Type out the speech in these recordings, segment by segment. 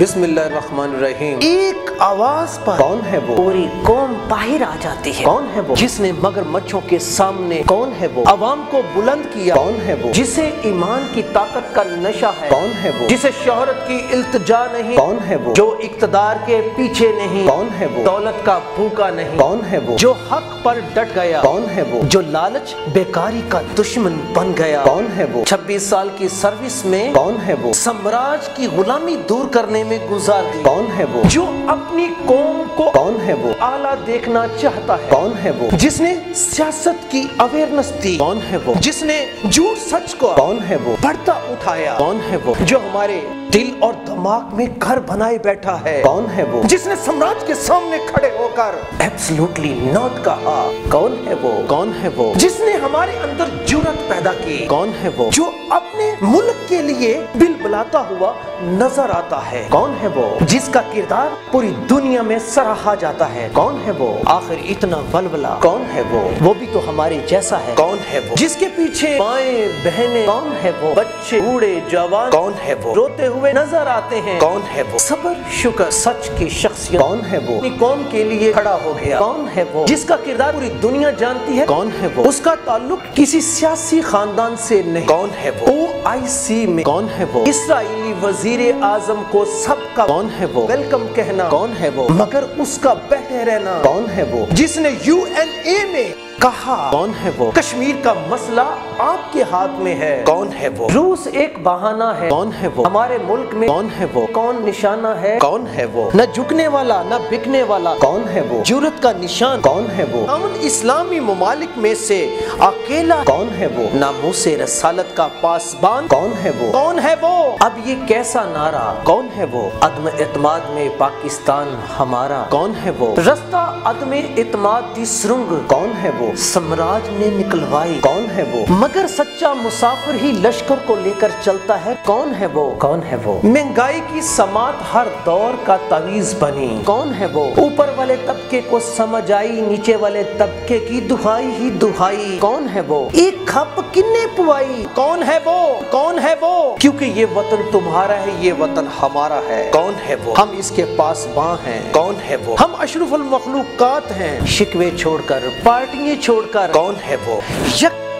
बिस्मिल्लाहिर्रहमानिर्रहीम एक आवाज़ पर कौन है वो पूरी कौम बाहर आ जाती है कौन है वो जिसने मगर मच्छों के सामने कौन है वो आवाम को बुलंद किया कौन है वो जिसे ईमान की ताकत का नशा है कौन है वो जिसे शोहरत की इल्तजा नहीं कौन है वो जो इकतदार के पीछे नहीं कौन है वो दौलत का भूखा नहीं कौन है वो जो हक पर डट गया कौन है वो जो लालच बेकारी का दुश्मन बन गया कौन है वो 26 साल की सर्विस में कौन है वो साम्राज्य की गुलामी दूर करने में गुजार दी कौन है वो जो अपनी कौम को कौन है वो आला देखना चाहता है कौन है वो जिसने सियासत की अवेयरनेस दी कौन है वो जिसने झूठ सच को कौन है वो पर्दा उठाया कौन है वो जो हमारे दिल और दिमाग में घर बनाए बैठा है कौन है वो जिसने साम्राज्य के सामने खड़े होकर एब्सोल्युटली नॉट कहा कौन है वो कौन है वो जिसने हमारे अंदर जुरत पैदा की कौन है वो जो अपने मुल्क के लिए बिल बुलाता हुआ नज़र आता है कौन है वो जिसका किरदार पूरी दुनिया में सराहा जाता है कौन है वो आखिर इतना बलबला कौन है वो वो भी तो हमारे जैसा है कौन है वो जिसके पीछे माए बहने कौन है वो बच्चे बूढ़े जवान कौन है वो रोते हुए नज़र आते हैं कौन है वो सबर शुक्र सच की शख्सियत कौन है वो कौम के लिए खड़ा हो गया कौन है वो जिसका किरदार पूरी दुनिया जानती है कौन है वो उसका ताल्लुक किसी सियासी खानदान से नहीं कौन है वो ओ आई सी में कौन है वो इसराइली वज़ीर आज़म को सबका कौन है वो? वेलकम कहना। कौन है वो? मगर उसका बैठे रहना। कौन है वो? जिसने यू एन ए में कहा कौन है वो कश्मीर का मसला आपके हाथ में है कौन है वो रूस एक बहाना है कौन है वो हमारे मुल्क में कौन है वो कौन निशाना है कौन है वो न झुकने वाला न बिकने वाला कौन है वो ज़रूरत का निशान कौन है वो अमन इस्लामी ममालिक में से अकेला कौन है वो नामो से रसालत का पासबान कौन है वो कौन है वो अब ये कैसा नारा कौन है वो अदम एतमाद में पाकिस्तान हमारा कौन है वो रास्ता अदम एतमाद दी सुरंग कौन है वो सम्राट ने निकलवाई। कौन है वो? मगर सच्चा मुसाफिर ही लश्कर को लेकर चलता है। कौन है वो? कौन है वो? महँगाई की समात हर दौर का तवीज बनी। कौन है वो? ऊपर वाले तबके को समझ आई, नीचे वाले तबके की दुहाई ही दुहाई। कौन है वो? एक खप किन्ने पुआई? कौन है वो? कौन है वो? क्योंकि ये वतन तुम्हारा है ये वतन हमारा है। कौन है वो? हम इसके पास बाँ हैं। कौन है वो? हम अशरफुल मखलूकात हैं। शिकवे छोड़कर पार्टियाँ छोड़कर। कौन है वो?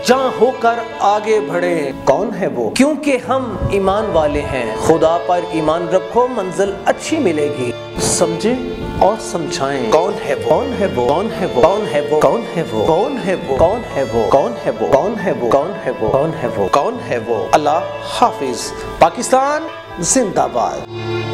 जहाँ होकर आगे बढ़े। कौन है वो? क्योंकि हम ईमान वाले हैं। खुदा पर ईमान रखो मंजिल अच्छी मिलेगी। समझे? और समझाएँ कौन है वो कौन है वो कौन है वो कौन है वो कौन है वो कौन है वो कौन है वो कौन है वो कौन है वो कौन है वो कौन है वो कौन है वो अल्लाह हाफिज पाकिस्तान जिंदाबाद